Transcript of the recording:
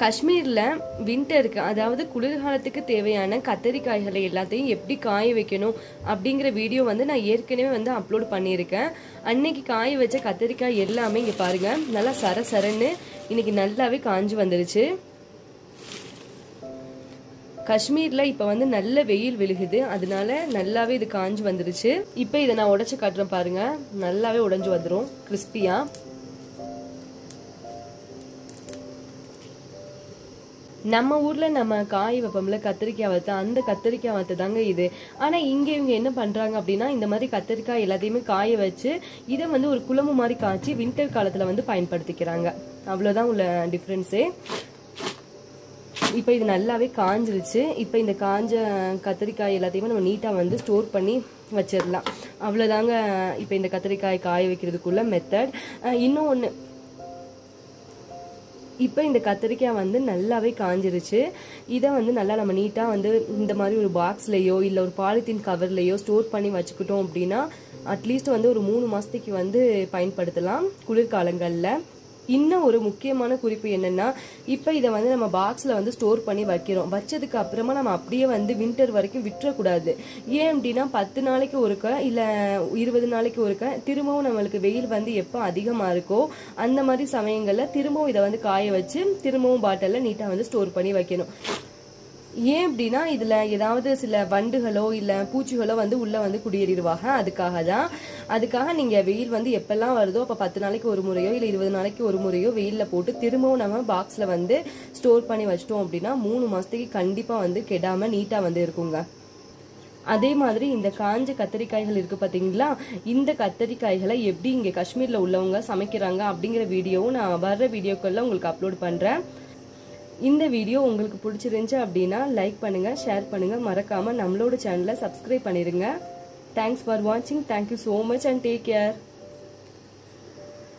காஷ்மீரில் வின்டருக்கு அதாவது குளிர்காலத்துக்கு தேவையான கத்தரிக்காய்களை எல்லாத்தையும் எப்படி காய வைக்கணும் அப்படிங்கிற வீடியோ வந்து நான் ஏற்கனவே வந்து அப்லோட் பண்ணியிருக்கேன். அன்னைக்கு காய வச்ச கத்தரிக்காய் எல்லாமே இங்கே பாருங்கள் நல்லா சர சரன்னு இன்னைக்கு நல்லாவே காஞ்சு வந்துருச்சு. காஷ்மீரில் இப்போ வந்து நல்ல வெயில் விழுகுது அதனால நல்லாவே இது காஞ்சு வந்துருச்சு. இப்போ இதை நான் உடச்சி காட்டுறேன் பாருங்க நல்லாவே உடஞ்சி வந்துடும் கிறிஸ்பியாக நம்ம ஊரில் நம்ம காய் வைப்போம்ல கத்திரிக்காய் வத்த அந்த கத்திரிக்காய் வத்த தாங்க இது. ஆனால் இங்கே இவங்க என்ன பண்ணுறாங்க அப்படின்னா இந்த மாதிரி கத்திரிக்காய் எல்லாத்தையுமே காய வச்சு இதை வந்து ஒரு குழம்பு மாதிரி காய்ச்சி வின்டர் காலத்தில் வந்து பயன்படுத்திக்கிறாங்க. அவ்வளோதான் உள்ள டிஃப்ரென்ஸே இப்போ இது நல்லாவே காஞ்சிருச்சு. இப்போ இந்த காஞ்ச கத்திரிக்காய் எல்லாத்தையுமே நம்ம நீட்டாக வந்து ஸ்டோர் பண்ணி வச்சிடலாம். அவ்வளோதாங்க இப்போ இந்த கத்திரிக்காய் காய வைக்கிறதுக்குள்ள மெத்தட் இன்னும் ஒன்று இப்போ இந்த கத்திரிக்காய் வந்து நல்லாவே காஞ்சிருச்சு. இதை வந்து நல்லா நம்ம நீட்டாக வந்து இந்த மாதிரி ஒரு பாக்ஸ்லேயோ இல்லை ஒரு பாலித்தீன் கவர்லேயோ ஸ்டோர் பண்ணி வச்சுக்கிட்டோம் அப்படின்னா அட்லீஸ்ட் வந்து ஒரு மூணு மாதத்துக்கு வந்து பயன்படுத்தலாம் குளிர்காலங்களில். இன்னும் ஒரு முக்கியமான குறிப்பு என்னென்னா இப்போ இதை வந்து நம்ம பாக்ஸில் வந்து ஸ்டோர் பண்ணி வைக்கிறோம். வச்சதுக்கு அப்புறமா நம்ம அப்படியே வந்து வின்டர் வரைக்கும் விட்டுறக்கூடாது. ஏன் அப்படின்னா பத்து நாளைக்கு ஒருக்க இல்லை இருபது நாளைக்கு ஒருக்க திரும்பவும் நம்மளுக்கு வெயில் வந்து எப்போ அதிகமாக இருக்கோ அந்த மாதிரி சமயங்களில் திரும்பவும் இதை வந்து காய வச்சு திரும்பவும் பாட்டிலில் நீட்டாக வந்து ஸ்டோர் பண்ணி வைக்கணும். ஏன் அப்படின்னா இதுல ஏதாவது சில வண்டுகளோ இல்ல பூச்சிகளோ வந்து உள்ள வந்து குடியேறிடுவாங்க. அதுக்காக தான் அதுக்காக நீங்க வெயில் வந்து எப்பெல்லாம் வருதோ அப்ப பத்து நாளைக்கு ஒரு முறையோ இல்ல இருபது நாளைக்கு ஒரு முறையோ வெயில்ல போட்டு திரும்பவும் நம்ம பாக்ஸ்ல வந்து ஸ்டோர் பண்ணி வச்சிட்டோம் அப்படின்னா மூணு மாசத்துக்கு கண்டிப்பா வந்து கெடாம நீட்டா வந்து இருக்குங்க. அதே மாதிரி இந்த காஞ்ச கத்தரிக்காய்கள் இருக்கு பாத்தீங்களா? இந்த கத்தரிக்காய்களை எப்படி இங்க காஷ்மீர்ல உள்ளவங்க சமைக்கிறாங்க அப்படிங்கிற வீடியோவும் நான் வர்ற வீடியோக்கள்ல உங்களுக்கு அப்லோட் பண்றேன். இந்த வீடியோ உங்களுக்கு பிடிச்சிருந்துச்சு அப்படின்னா லைக் பண்ணுங்கள் ஷேர் பண்ணுங்கள் மறக்காமல் நம்மளோட சேனலை சப்ஸ்கிரைப் பண்ணிடுங்க தேங்க்ஸ் ஃபார் வாட்சிங் thank you so much and take care